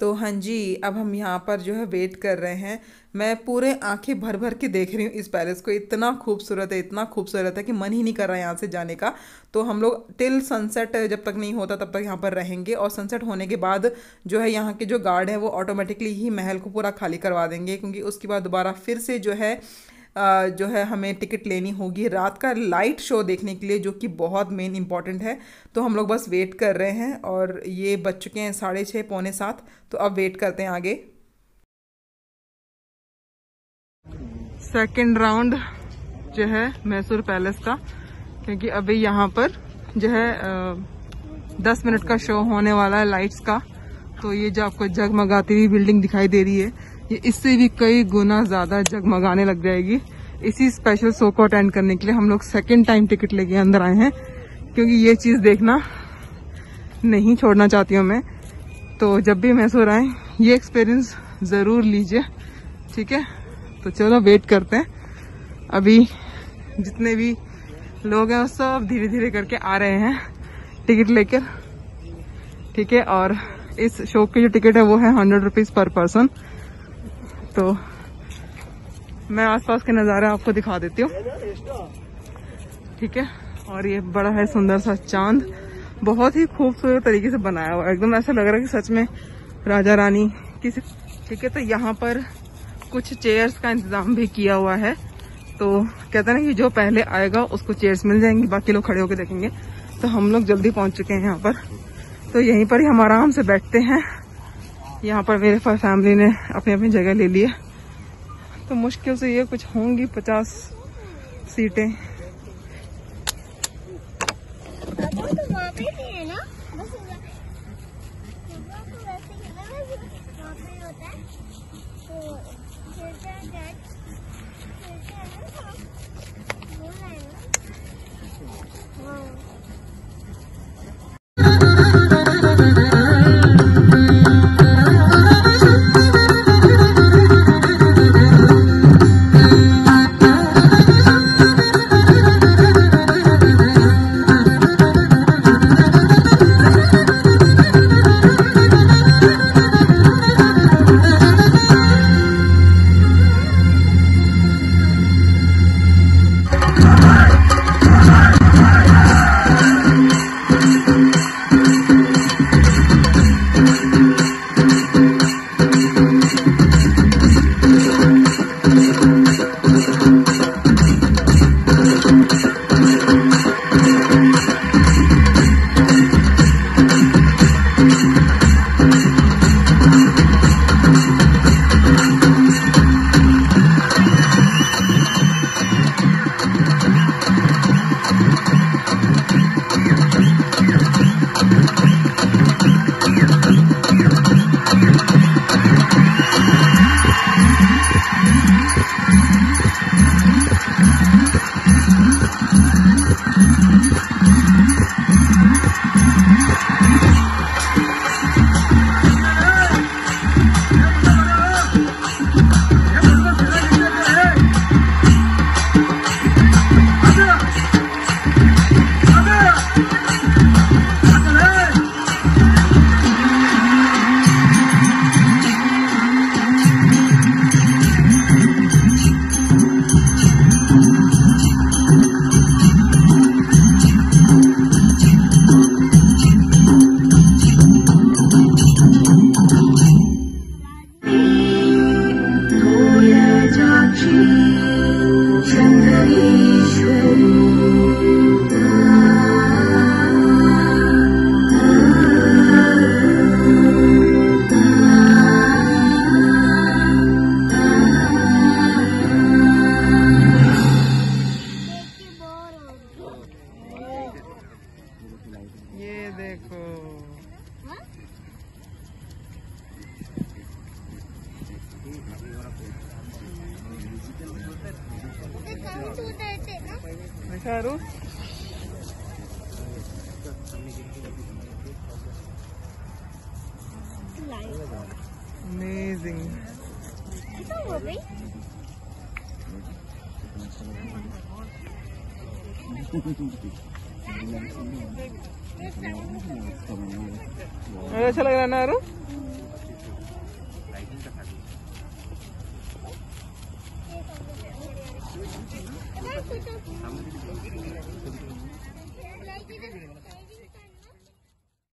तो हाँ जी, अब हम यहाँ पर जो है वेट कर रहे हैं। मैं पूरे आँखें भर भर के देख रही हूँ इस पैलेस को। इतना खूबसूरत है, इतना खूबसूरत है कि मन ही नहीं कर रहा है यहाँ से जाने का। तो हम लोग टिल सनसेट जब तक नहीं होता तब तक यहाँ पर रहेंगे और सनसेट होने के बाद जो है यहाँ के जो गार्ड है वो ऑटोमेटिकली ही महल को पूरा खाली करवा देंगे क्योंकि उसके बाद दोबारा फिर से जो है जो है हमें टिकट लेनी होगी रात का लाइट शो देखने के लिए, जो कि बहुत मेन इंपॉर्टेंट है। तो हम लोग बस वेट कर रहे हैं और ये बज चुके हैं साढ़े छः पौने सात। तो अब वेट करते हैं आगे। सेकेंड राउंड जो है मैसूर पैलेस का, क्योंकि अभी यहाँ पर जो है दस मिनट का शो होने वाला है लाइट्स का। तो ये जो आपको जगमगाती हुई बिल्डिंग दिखाई दे रही है ये इससे भी कई गुना ज़्यादा जगमगाने लग जाएगी। इसी स्पेशल शो को अटेंड करने के लिए हम लोग सेकेंड टाइम टिकट लेके अंदर आए हैं, क्योंकि ये चीज़ देखना नहीं छोड़ना चाहती हूँ मैं। तो जब भी मैसूर आए ये एक्सपीरियंस ज़रूर लीजिए, ठीक है? तो चलो वेट करते हैं। अभी जितने भी लोग हैं वो सब धीरे धीरे करके आ रहे हैं टिकट लेकर, ठीक है? और इस शो की जो टिकट है, वो है हंड्रेड रुपीज़ पर पर्सन तो मैं आसपास के नज़ारे आपको दिखा देती हूँ। ठीक है? और ये बड़ा है, सुंदर सा चाँद। बहुत ही खूबसूरत तरीके से बनाया हुआ एकदम ऐसा लग रहा है कि सच में राजा रानी किसी ठीक है? तो यहाँ पर कुछ चेयर्स का इंतज़ाम भी किया हुआ है। तो कहते हैं ना कि जो पहले आएगा, उसको चेयर्स मिल जाएँगी। बाकी लोग खड़े होकर देखेंगे। तो हम लोग जल्दी पहुँच चुके हैं यहाँ पर। तो यहीं पर ही हम आराम से बैठते हैं। यहाँ पर मेरे फैमिली ने अपनी अपनी जगह ले ली है तो मुश्किल से ये कुछ होंगी पचास सीटें। 吹成了一春。Sharu? Amazing. अच्छा लग रहा है ना সামনে